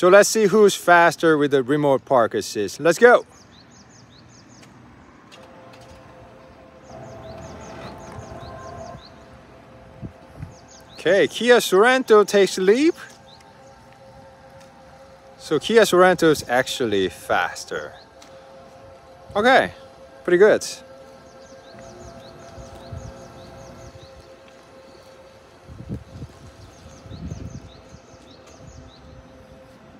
So let's see who's faster with the remote park assist. Let's go. Okay, Kia Sorento takes the leap. So Kia Sorento is actually faster. Okay, pretty good.